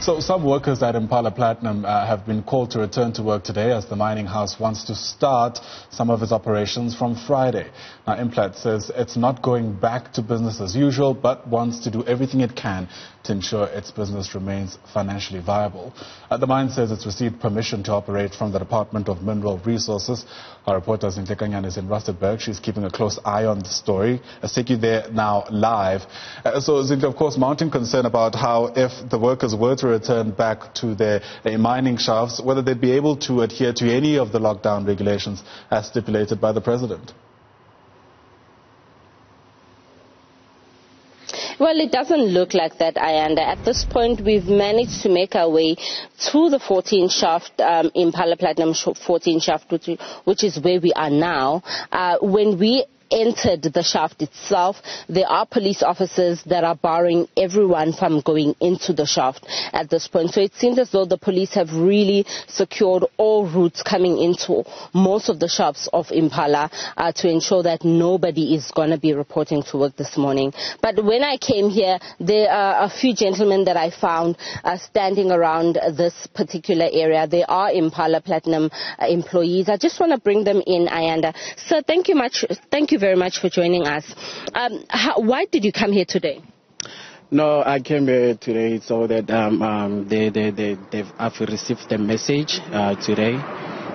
So some workers at Impala Platinum uh, have been called to return to work today as the mining house wants to start some of its operations from Friday. Now Implat says it's not going back to business as usual but wants to do everything it can to ensure its business remains financially viable. Uh, the mine says it's received permission to operate from the Department of Mineral Resources. Our reporter Zinhle Kanyane is in Rustenburg. She's keeping a close eye on the story. Let's take you there now live. Uh, so Zintle, of course, mounting concern about how if the workers were to return back to their, their mining shafts, whether they'd be able to adhere to any of the lockdown regulations as stipulated by the president. Well, it doesn't look like that, Ayanda. At this point, we've managed to make our way through the 14 shaft, um, Impala Platinum 14 shaft, which, which, is where we are now. Uh, when we entered the shaft itself, there are police officers that are barring everyone from going into the shaft at this point. So it seems as though the police have really secured all routes coming into most of the shops of Impala uh, to ensure that nobody is going to be reporting to work this morning. But when I came here, there are a few gentlemen that I found uh, standing around this particular area. They are Impala Platinum uh, employees. I just want to bring them in, Ayanda. Sir, thank you much. Thank you very much for joining us. Um, how, why did you come here today? No, I came here today so that um, um, they, they, they, they've I've received the message uh, today.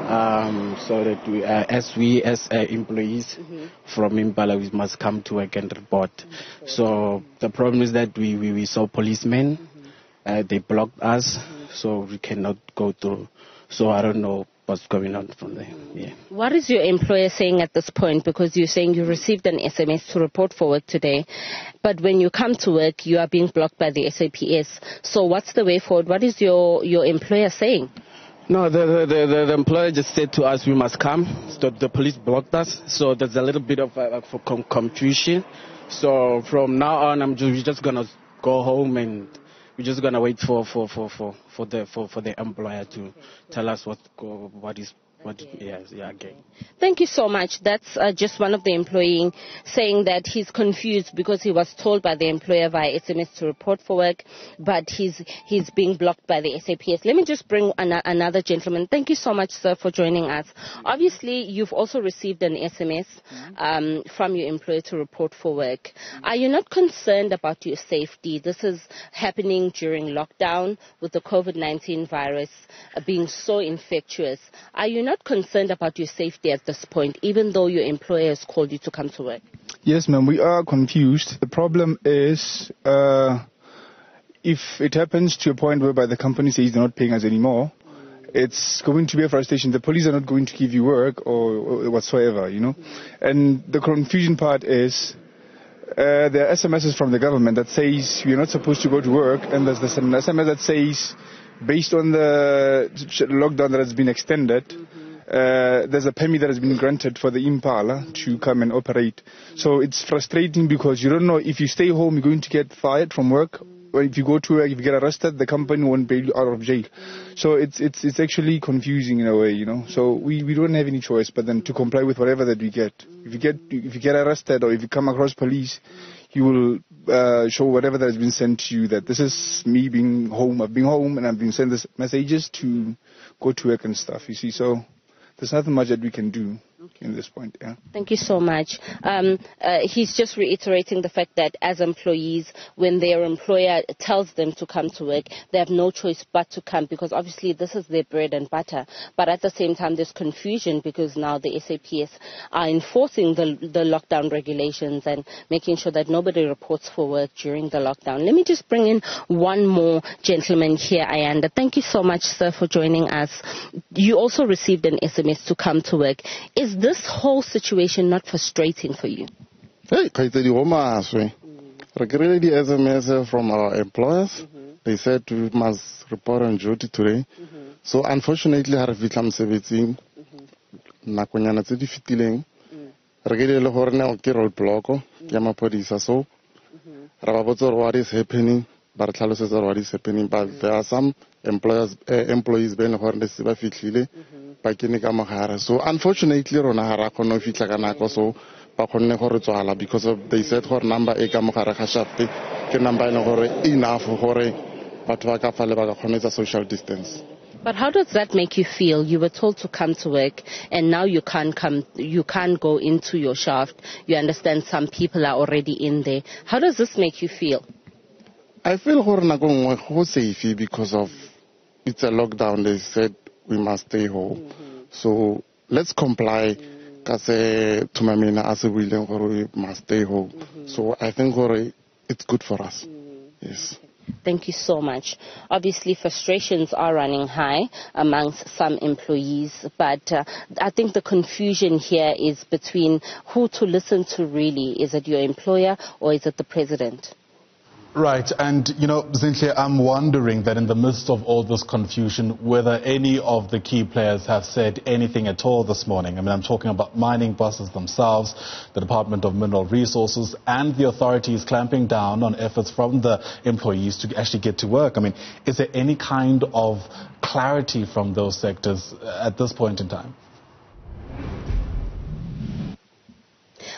Um, so that we, uh, as we as uh, employees mm-hmm. from Impala, we must come to work and report. Mm-hmm. So the problem is that we, we, we saw policemen, mm-hmm. uh, they blocked us, mm-hmm. so we cannot go through. So I don't know what's going on from there. Yeah. What is your employer saying at this point? Because you're saying you received an SMS to report for work today, but when you come to work, you are being blocked by the SAPS. So what's the way forward? What is your, your employer saying? No, the, the, the, the, employer just said to us we must come. So the police blocked us. So there's a little bit of uh, confusion. So from now on, I'm just, just going to go home and we're just gonna wait for for for for for the for, for the employer to tell us what what is what yes yeah again thank you so much. That's uh, just one of the employee saying that he's confused because he was told by the employer via sms to report for work but he's he's being blocked by the saps let me just bring an- another gentleman. Thank you so much sir for joining us. Obviously you've also received an sms um, from your employer to report for work. Are you not concerned about your safety? This is happening during lockdown with the covid-19 virus uh, being so infectious. Are you not not concerned about your safety at this point, even though your employer has called you to come to work? Yes, ma'am. We are confused. The problem is, uh, if it happens to a point whereby the company says they're not paying us anymore, it's going to be a frustration. The police are not going to give you work or, whatsoever, you know. And the confusion part is. Uh, there are SMSs from the government that says you're not supposed to go to work, and there's this SMS that says, based on the lockdown that has been extended, mm-hmm uh, there's a permit that has been granted for the Impala to come and operate. So it's frustrating because you don't know if you stay home, you're going to get fired from work. Or if you go to work, if you get arrested, the company won't bail you out of jail. So it's it's it's actually confusing in a way, you know. So we, we don't have any choice but then to comply with whatever that we get. If you get if you get arrested or if you come across police, you will uh, show whatever that has been sent to you that this is me being home. I've been home and I've been sent this messages to go to work and stuff. You see, so there's nothing much that we can do. In this point. Yeah. Thank you so much. Um, uh, he's just reiterating the fact that as employees, when their employer tells them to come to work, they have no choice but to come because obviously this is their bread and butter. But at the same time, there's confusion because now the SAPS are enforcing the, the lockdown regulations and making sure that nobody reports for work during the lockdown. Let me just bring in one more gentleman here, Ayanda. Thank you so much, sir, for joining us. You also received an SMS to come to work. Is this whole situation not frustrating for you? Hey, khaitsedi go maswe. Re kry the SMS from our employers. Mm-hmm. They said we must report on duty today. Mm-hmm. So unfortunately, ha re fitla mosebetsing mm-hmm. nakonyana tse di fetileng mm. re ke le gore ne ke road block ya maphodisa so ra ba botsa gore what is happening ba re tlhalosetsa gore what is happening but there are some employers uh, employees ba e leng gore ne se ba fitlhile ba kene ka mogare so unfortunately rona ga ra kgone go fitlha ka nako so ba kgonne gore tswala because of they said gore number e ka mogare ga shaft ke number e leng gore enough gore batho ba ka fa le ba ka kgona social distance But how does that make you feel? You were told to come to work, and now you can't come. You can't go into your shaft. You understand some people are already in there. How does this make you feel? I feel gore nako nngwe go safe because of it's a lockdown. They said we must stay home. Mm-hmm. So let's comply. Mm-hmm. Ka se Thumamina a se buileng gore we must stay home. Mm-hmm. So I think gore it's good for us. Yes. Thank you so much. Obviously, frustrations are running high amongst some employees, but uh, I think the confusion here is between who to listen to really. Is it your employer or is it the president? Right, and you know, Zinhle, I'm wondering that in the midst of all this confusion, whether any of the key players have said anything at all this morning. I mean, I'm talking about mining bosses themselves, the Department of Mineral Resources, and the authorities clamping down on efforts from the employees to actually get to work. I mean, is there any kind of clarity from those sectors at this point in time?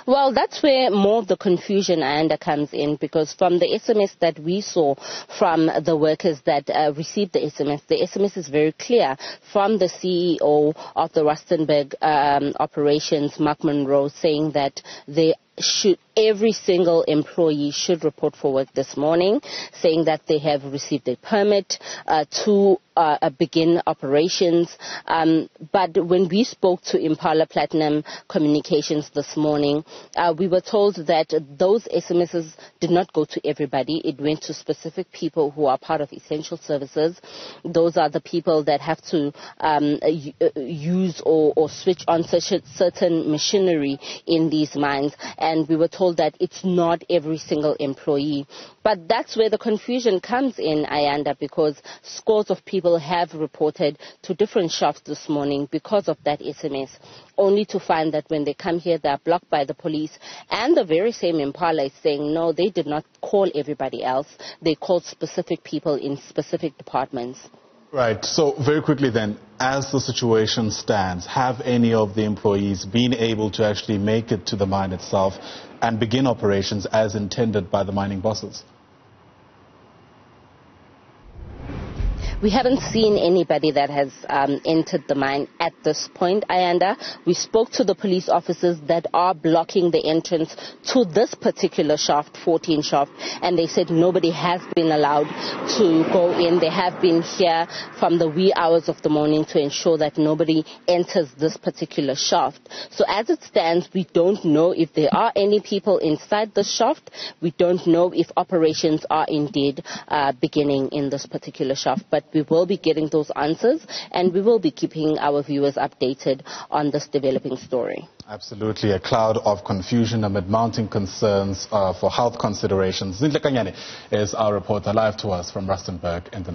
Well, that's where more of the confusion and comes in because from the SMS that we saw from the workers that uh, received the SMS, the SMS is very clear from the CEO of the Rustenburg um, operations, Mark Munroe, saying that they should every single employee should report forward this morning saying that they have received a permit uh, to uh, begin operations. Um, but when we spoke to Impala Platinum Communications this morning, uh, we were told that those SMSs did not go to everybody. It went to specific people who are part of essential services. Those are the people that have to um, use or, or, switch on certain machinery in these mines. And we were told that it's not every single employee. But that's where the confusion comes in, Ayanda, because scores of people have reported to different shops this morning because of that SMS, only to find that when they come here, they are blocked by the police. And the very same Impala is saying, no, they did not call everybody else. They called specific people in specific departments. Right. So very quickly then, as the situation stands, have any of the employees been able to actually make it to the mine itself and begin operations as intended by the mining bosses? We haven't seen anybody that has um, entered the mine at this point, Ayanda. We spoke to the police officers that are blocking the entrance to this particular shaft, 14 shaft, and they said nobody has been allowed to go in. They have been here from the wee hours of the morning to ensure that nobody enters this particular shaft. So as it stands, we don't know if there are any people inside the shaft. We don't know if operations are indeed uh, beginning in this particular shaft. But we will be getting those answers and we will be keeping our viewers updated on this developing story. Absolutely, a cloud of confusion amid mounting concerns uh, for health considerations. Zinhle Kanyane is our reporter live to us from Rustenburg in the